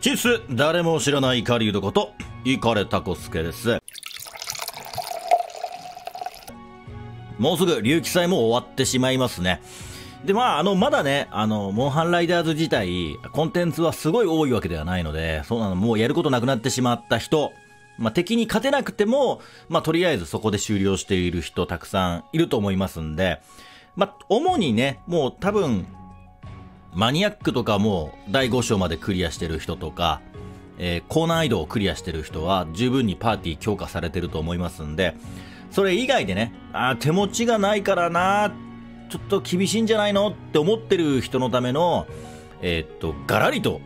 チス誰も知らない狩人ことイカレタコスケです。もうすぐ竜騎祭も終わってしまいますね。でまああのまだねあのモンハンライダーズ自体コンテンツはすごい多いわけではないのでそうなのもうやることなくなってしまった人まあ、敵に勝てなくても、まあ、とりあえずそこで終了している人たくさんいると思いますんで、まあ、主にね、もう多分、マニアックとかも第5章までクリアしてる人とか、えー、高難易度をクリアしてる人は十分にパーティー強化されてると思いますんで、それ以外でね、あ手持ちがないからな、ちょっと厳しいんじゃないのって思ってる人のための、えー、っと、ガラリと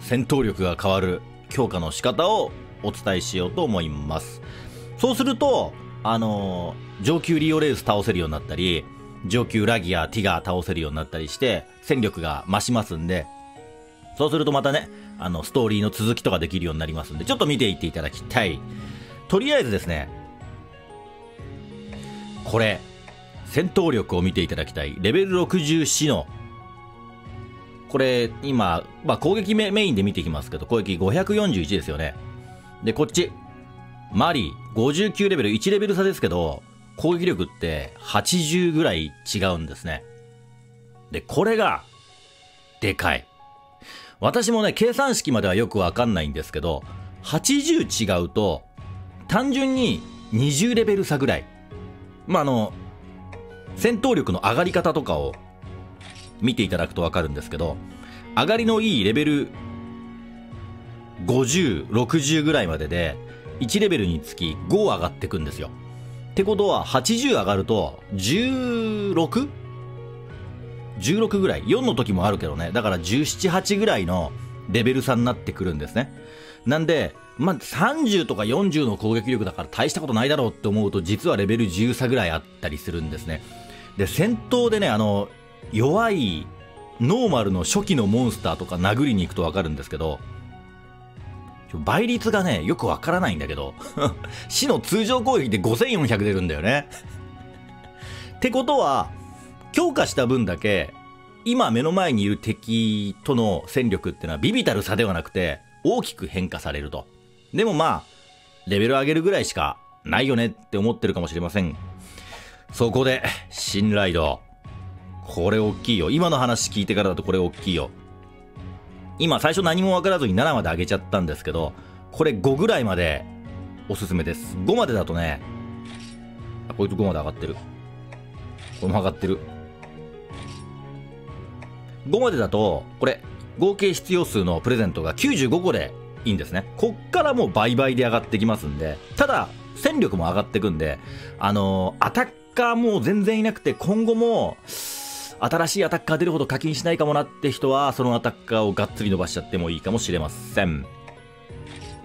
戦闘力が変わる強化の仕方をお伝えしようと思います。そうすると、あのー、上級リオレース倒せるようになったり、上級ラギア、ティガー倒せるようになったりして、戦力が増しますんで、そうするとまたね、あの、ストーリーの続きとかできるようになりますんで、ちょっと見ていっていただきたい。とりあえずですね、これ、戦闘力を見ていただきたい。レベル64の、これ、今、まあ、攻撃メインで見ていきますけど、攻撃541ですよね。で、こっち。マリー、59レベル、1レベル差ですけど、攻撃力って80ぐらい違うんですね。で、これが、でかい。私もね、計算式まではよくわかんないんですけど、80違うと、単純に20レベル差ぐらい。まあ、あの、戦闘力の上がり方とかを見ていただくとわかるんですけど、上がりのいいレベル50、60ぐらいまでで、1レベルにつき5上がってくんですよ。ってことは、80上がると、16?16 16ぐらい。4の時もあるけどね。だから17、8ぐらいのレベル差になってくるんですね。なんで、まあ、30とか40の攻撃力だから大したことないだろうって思うと、実はレベル10差ぐらいあったりするんですね。で、戦闘でね、あの、弱い、ノーマルの初期のモンスターとか殴りに行くとわかるんですけど、倍率がね、よくわからないんだけど、死の通常攻撃で5400出るんだよね。ってことは、強化した分だけ、今目の前にいる敵との戦力ってのはビビたる差ではなくて、大きく変化されると。でもまあ、レベル上げるぐらいしかないよねって思ってるかもしれません。そこで、信頼度。これ大きいよ。今の話聞いてからだとこれ大きいよ。今最初何も分からずに7まで上げちゃったんですけど、これ5ぐらいまでおすすめです。5までだとね、あ、こいつ5まで上がってる。これも上がってる。5までだと、これ、合計必要数のプレゼントが95個でいいんですね。こっからもう倍々で上がってきますんで、ただ、戦力も上がってくんで、あのー、アタッカーも全然いなくて、今後も、新しいアタッカー出るほど課金しないかもなって人は、そのアタッカーをがっつり伸ばしちゃってもいいかもしれません。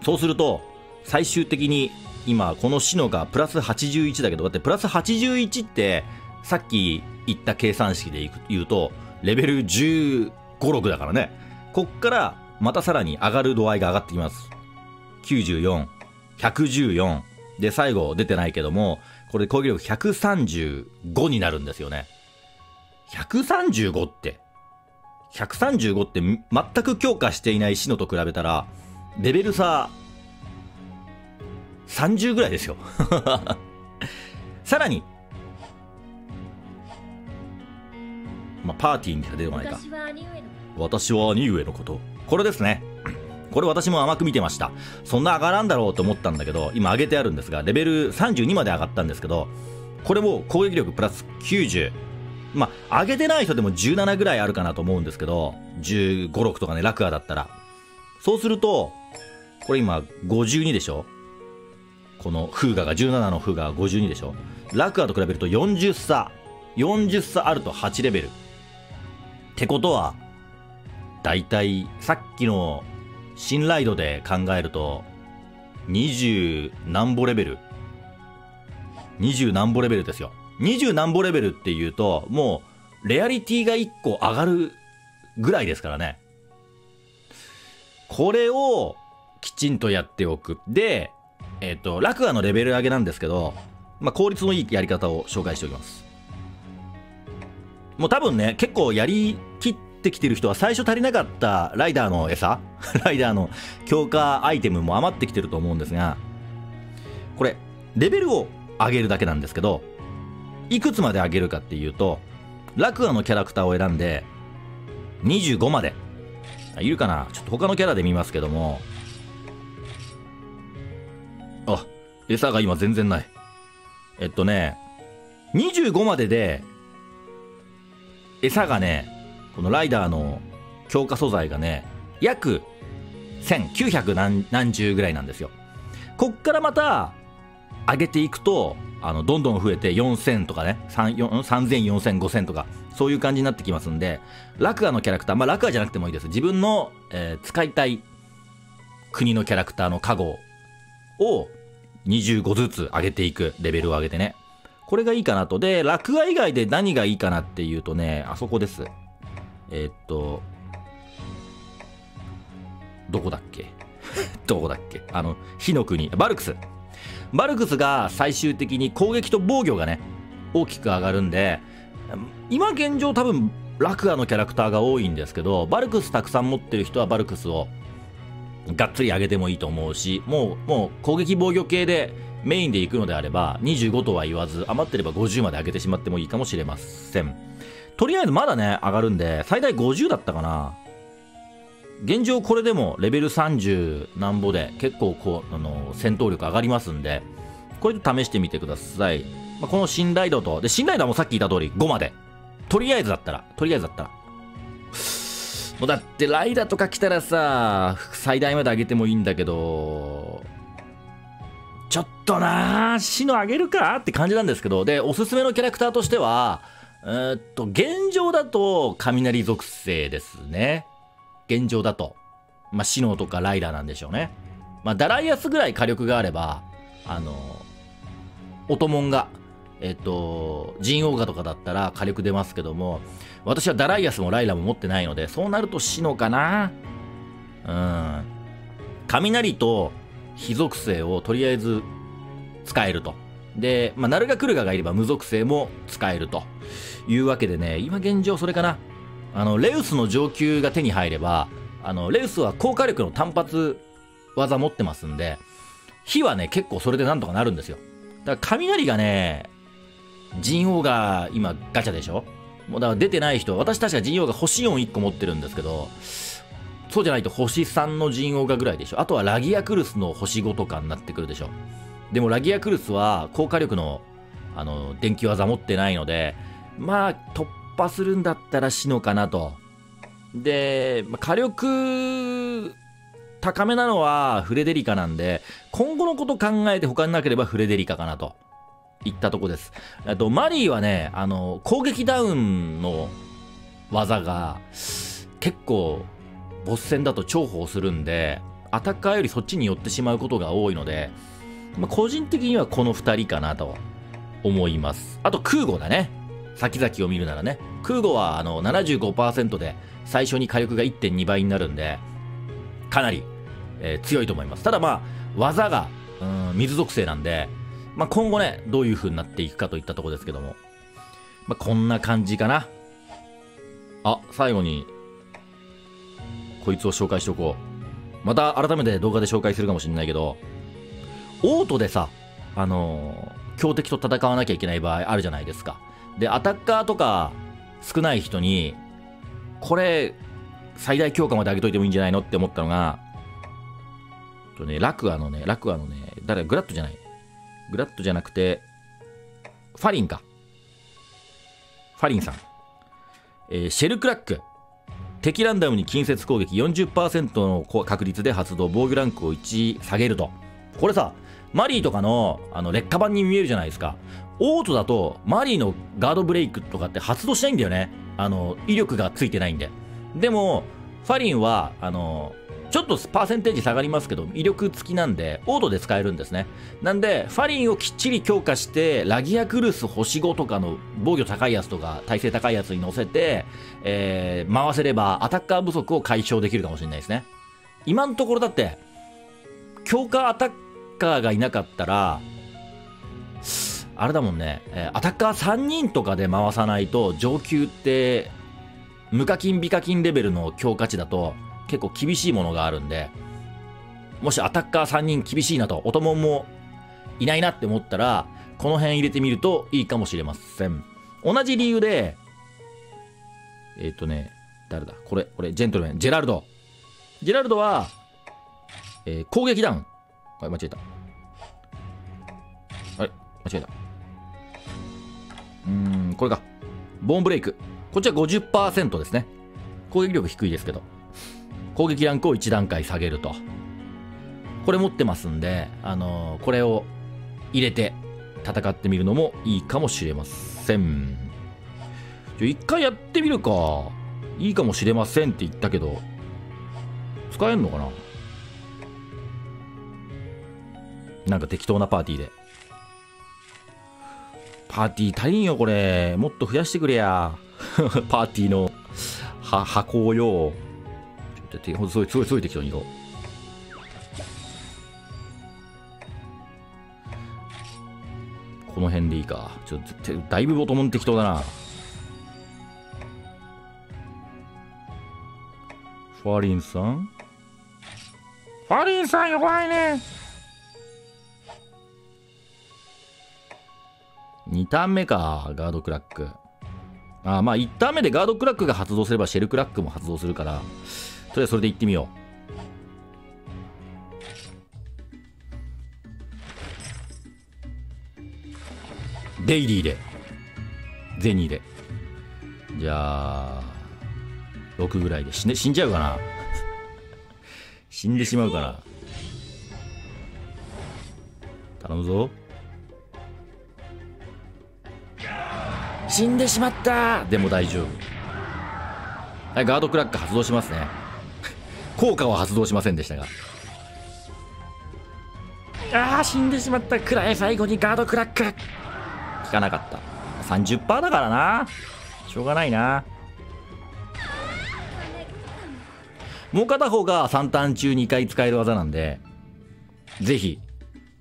そうすると、最終的に、今、このシノがプラス81だけど、だってプラス81って、さっき言った計算式で言うと、レベル15、6だからね。こっから、またさらに上がる度合いが上がってきます。94、114。で、最後出てないけども、これ攻撃力135になるんですよね。135って、135って全く強化していないシノと比べたら、レベル差、30ぐらいですよ。さらに、まあ、パーティーにしか出てこないか。私は兄上のこと。これですね。これ私も甘く見てました。そんな上がらんだろうと思ったんだけど、今上げてあるんですが、レベル32まで上がったんですけど、これも攻撃力プラス90、まあ、上げてない人でも17ぐらいあるかなと思うんですけど、15、6とかね、ラクアだったら。そうすると、これ今52でしょ？このフーガが、17のフーガが52でしょ？ラクアと比べると40差。40差あると8レベル。ってことは、だいたいさっきの信頼度で考えると、20何歩レベル ?20 何歩レベルですよ。20何歩レベルっていうと、もう、レアリティが1個上がるぐらいですからね。これをきちんとやっておく。で、えっ、ー、と、ラクアのレベル上げなんですけど、まあ、効率のいいやり方を紹介しておきます。もう多分ね、結構やりきってきてる人は最初足りなかったライダーの餌 ライダーの強化アイテムも余ってきてると思うんですが、これ、レベルを上げるだけなんですけど、いくつまで上げるかっていうと、ラクアのキャラクターを選んで、25まで。いるかな？ちょっと他のキャラで見ますけども。あ、餌が今全然ない。えっとね、25までで、餌がね、このライダーの強化素材がね、約1900何何十ぐらいなんですよ。こっからまた上げていくと、あのどんどん増えて4000とかね、3000、4000、5000とか、そういう感じになってきますんで、ラクアのキャラクター、まあラクアじゃなくてもいいです。自分の、えー、使いたい国のキャラクターのカゴを25ずつ上げていく、レベルを上げてね。これがいいかなと。で、ラクア以外で何がいいかなっていうとね、あそこです。えー、っと、どこだっけ？どこだっけ？あの、火の国、バルクス。バルクスが最終的に攻撃と防御がね、大きく上がるんで、今現状多分、ラクアのキャラクターが多いんですけど、バルクスたくさん持ってる人はバルクスをがっつり上げてもいいと思うし、もう、もう攻撃防御系でメインで行くのであれば、25とは言わず、余ってれば50まで上げてしまってもいいかもしれません。とりあえずまだね、上がるんで、最大50だったかな。現状これでもレベル30なんぼで結構こう、あの、戦闘力上がりますんで、これで試してみてください。まあ、この信頼度と、で、信頼度はもうさっき言った通り5まで。とりあえずだったら、とりあえずだったら。もうだってライダーとか来たらさ、最大まで上げてもいいんだけど、ちょっとなぁ、死の上げるかって感じなんですけど、で、おすすめのキャラクターとしては、えー、っと、現状だと雷属性ですね。現状だと。まあ、シノとかライダーなんでしょうね。まあ、ダライアスぐらい火力があれば、あの、オトモンが、えっと、ジンオーガとかだったら火力出ますけども、私はダライアスもライラも持ってないので、そうなるとシノかなうん。雷と火属性をとりあえず使えると。で、まあ、ナルガクルガがいれば無属性も使えるというわけでね、今現状それかな。あの、レウスの上級が手に入れば、あの、レウスは高火力の単発技持ってますんで、火はね、結構それでなんとかなるんですよ。だから雷がね、陣王が今ガチャでしょ？もうだから出てない人、私確か陣王が星4 1個持ってるんですけど、そうじゃないと星3の陣王がぐらいでしょ？あとはラギアクルスの星5とかになってくるでしょ？でもラギアクルスは高火力のあの電気技持ってないので、まあ突破するんだったら死のかなと。で、火力高めなのはフレデリカなんで、今後のこと考えて他になければフレデリカかなと。いったとこです。あと、マリーはね、あの、攻撃ダウンの技が結構、ボス戦だと重宝するんで、アタッカーよりそっちに寄ってしまうことが多いので、まあ、個人的にはこの2人かなと思います。あと空母だね。先々を見るならね。空母はあの75%で最初に火力が1.2倍になるんで、かなり、えー、強いと思います。ただまあ、技が、うん、水属性なんで、まあ、今後ね、どういう風になっていくかといったとこですけども。まあ、こんな感じかな。あ、最後に、こいつを紹介しておこう。また改めて動画で紹介するかもしれないけど、オートでさ、あのー、強敵と戦わなきゃいけない場合あるじゃないですか。で、アタッカーとか少ない人に、これ、最大強化まで上げといてもいいんじゃないのって思ったのが、とね、ラクアのね、ラクアのね、誰、グラットじゃない。グラットじゃなくて、ファリンか。ファリンさん。えー、シェルクラック。敵ランダムに近接攻撃40%の確率で発動、防御ランクを1下げると。これさ、マリーとかのあの劣化版に見えるじゃないですか。オートだと、マリーのガードブレイクとかって発動しないんだよね。あの、威力がついてないんで。でも、ファリンは、あの、ちょっとパーセンテージ下がりますけど、威力付きなんで、オードで使えるんですね。なんで、ファリンをきっちり強化して、ラギアクルス星5とかの防御高いやつとか、耐性高いやつに乗せて、えー、回せれば、アタッカー不足を解消できるかもしれないですね。今のところだって、強化アタッカーがいなかったら、あれだもんね、えアタッカー3人とかで回さないと、上級って無課金美課金レベルの強化値だと結構厳しいものがあるんで、もしアタッカー3人厳しいなと、お供もいないなって思ったら、この辺入れてみるといいかもしれません。同じ理由で、えっ、ー、とね、誰だ？これ、これ、ジェントルメン、ジェラルド。ジェラルドは、えー、攻撃ダウン。はい、間違えた。はい、間違えた。うーん、これか。ボーンブレイク。こっちは50%ですね。攻撃力低いですけど。攻撃ランクを1段階下げると。これ持ってますんで、あのー、これを入れて戦ってみるのもいいかもしれません。じゃ一回やってみるか。いいかもしれませんって言ったけど、使えんのかな？なんか適当なパーティーで。パーティー足りんよ、これ。もっと増やしてくれや。パーティーのは箱をよ。ちょっと、すごい、すごい、すごい適当にいこう。この辺でいいか。ちょっと、だいぶボトム適当だな。ファリンさん？ファリンさん弱いね。2ターン目か、ガードクラック。あまあ1ターン目でガードクラックが発動すればシェルクラックも発動するから、とりあえずそれで行ってみよう。デイリーで。ゼニーで。じゃあ、6ぐらいで死んで、死んじゃうかな 死んでしまうかな頼むぞ。死んでしまったでも大丈夫。はい、ガードクラック発動しますね。効果は発動しませんでしたが。ああ、死んでしまった。くらい最後にガードクラック。効かなかった。30%だからな。しょうがないな。もう片方が3ターン中2回使える技なんで、ぜひ、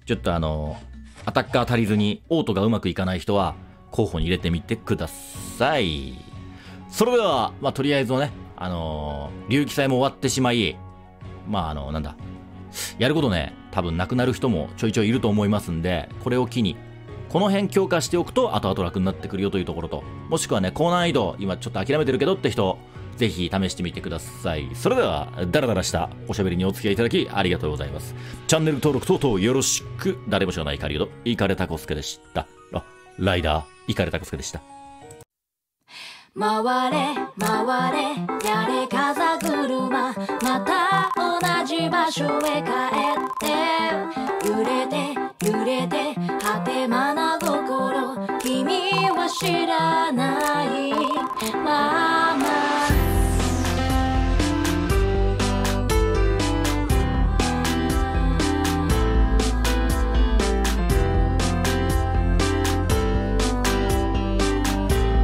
ちょっとあの、アタッカー足りずにオートがうまくいかない人は、候補に入れてみてください。それでは、まあ、とりあえずね、あのー、竜気祭も終わってしまい、まあ、あの、なんだ、やることね、多分なくなる人もちょいちょいいると思いますんで、これを機に、この辺強化しておくと後々楽になってくるよというところと、もしくはね、高難易度、今ちょっと諦めてるけどって人、ぜひ試してみてください。それでは、ダラダラしたおしゃべりにお付き合いいただきありがとうございます。チャンネル登録等々よろしく、誰も知らない狩人、イカレタコスケでした。あ、ライダー、イカルタコスケでした。回れ回れやれ風車また同じ場所へ帰って